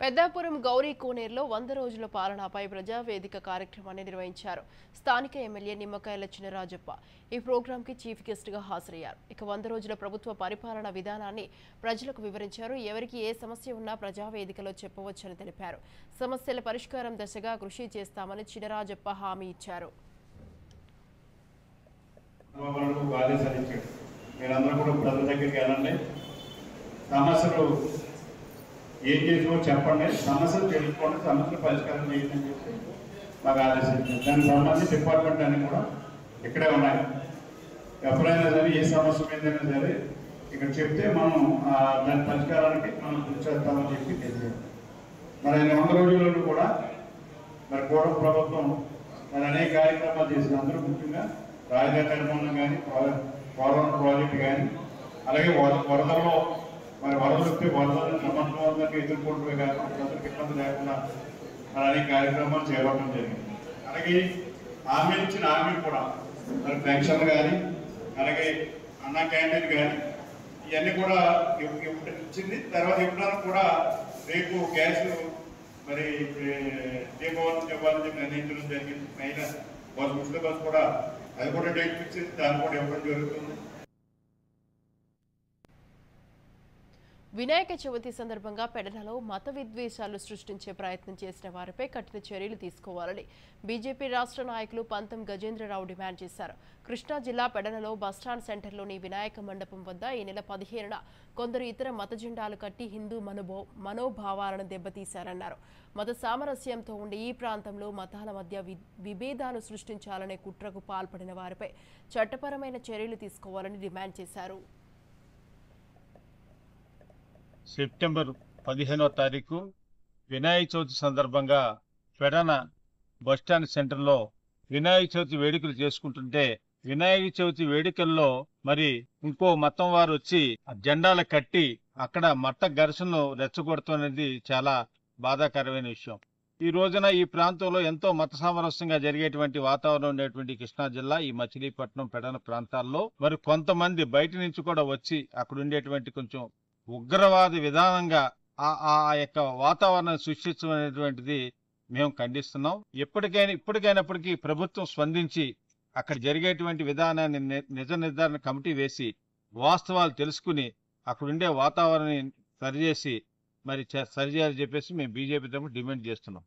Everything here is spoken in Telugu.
పెద్దాపురం గౌరీ కోనేరులో వంద రోజుల పాలనపై ప్రజావేదిక కార్యక్రమాన్ని నిర్వహించారు. స్థానిక ఎమ్మెల్యే నిమ్మకాయల చినరాజప్ప ఈ ప్రోగ్రాంకి చీఫ్ గెస్ట్గా హాజరయ్యారు. ఇక వంద రోజుల ప్రభుత్వ పరిపాలన విధానాన్ని ప్రజలకు వివరించారు. ఎవరికి ఏ సమస్య ఉన్నా ప్రజావేదికలో చెప్పవచ్చని తెలిపారు. సమస్యల పరిష్కారం దశగా కృషి చేస్తామని చినరాజప్ప హామీ ఇచ్చారు. మీరందరూ కూడా ప్రజల దగ్గరికి సమస్యలు ఏం చేసామో చెప్పండి. సమస్యలు తెలుసుకోండి. సమస్యలు పరిష్కారం చేయండి అని చెప్పి మాకు ఆదేశించారు. దానికి సంబంధించి డిపార్ట్మెంట్ అన్ని కూడా ఇక్కడే ఉన్నాయి. ఎప్పుడైనా సరే ఏ సమస్య ఏదైనా సరే ఇక్కడ చెప్తే మనం దాని పరిష్కారానికి మనం కృషి చేస్తామని చెప్పి తెలియదు మరి వంద రోజులలో కూడా మరి కూడా ప్రభుత్వం మరి అనేక కార్యక్రమాలు చేసింది. అందరూ ముఖ్యంగా రాజధాని నిర్మాణం కానీ పోలవరం ప్రాజెక్ట్ కానీ అలాగే వరదల్లో మరి వరదలు వస్తే వరదలను సమర్థవంతంగా ఎదుర్కొంటూ కానీ ప్రజలకు ఇబ్బంది లేకుండా మరి అనేక కార్యక్రమాలు చేపట్టడం జరిగింది. అలాగే హామీ ఇచ్చిన హామీ కూడా మరి పెన్షన్ కానీ అలాగే అన్న క్యాంటీన్ కానీ ఇవన్నీ కూడా ఇచ్చింది. తర్వాత ఇవ్వడానికి కూడా రేపు గ్యాస్ మరి దీపావళి ఇవ్వాలని చెప్పి నిర్ణయించడం జరిగింది. మహిళ బస్ ముస్లిం బస్ కూడా అది కూడా డేట్ ఇచ్చింది దాన్ని కూడా ఇవ్వడం జరుగుతుంది. వినాయక చవితి సందర్భంగా పెడనలో మత విద్వేషాలు సృష్టించే ప్రయత్నం చేసిన వారిపై కఠిన చర్యలు తీసుకోవాలని బీజేపీ రాష్ట్ర నాయకులు పంతం గజేంద్రరావు డిమాండ్ చేశారు. కృష్ణా జిల్లా పెడనలో బస్టాండ్ సెంటర్లోని వినాయక మండపం వద్ద ఈ నెల పదిహేనున కొందరు ఇతర మత జెండాలు కట్టి హిందూ మనోభో మనోభావాలను దెబ్బతీశారన్నారు. మత సామరస్యంతో ఉండే ఈ ప్రాంతంలో మతాల మధ్య వి- విభేదాలు సృష్టించాలనే కుట్రకు పాల్పడిన వారిపై చట్టపరమైన చర్యలు తీసుకోవాలని డిమాండ్ చేశారు. సెప్టెంబర్ పదిహేనో తారీఖు వినాయక చవితి సందర్భంగా పెడన బస్టాండ్ సెంటర్లో వినాయక చవితి వేడుకలు చేసుకుంటుంటే వినాయక చవితి వేడుకల్లో మరి ఇంకో మతం వారు వచ్చి జెండాలు కట్టి అక్కడ మట్ట ఘర్షణలు రెచ్చగొడుతున్నది చాలా బాధాకరమైన విషయం. ఈ రోజున ఈ ప్రాంతంలో ఎంతో మత సామరస్యంగా జరిగేటువంటి వాతావరణం ఉండేటువంటి కృష్ణా జిల్లా ఈ మచిలీపట్నం పెడన ప్రాంతాల్లో మరి కొంతమంది బయట నుంచి కూడా వచ్చి అక్కడ ఉండేటువంటి కొంచెం ఉగ్రవాద విధానంగా ఆ ఆ ఆ యొక్క వాతావరణాన్ని సృష్టించమనేటువంటిది మేము ఖండిస్తున్నాం. ఎప్పటికైనా ఇప్పటికైనప్పటికీ ప్రభుత్వం స్పందించి అక్కడ జరిగేటువంటి విధానాన్ని ని- నిజ నిర్ధారణ కమిటీ వేసి వాస్తవాలు తెలుసుకుని అక్కడ ఉండే వాతావరణాన్ని సరిచేసి మరి చ- సరిచేయాలని చెప్పేసి మేము బీజేపీ తరఫున డిమాండ్ చేస్తున్నాం.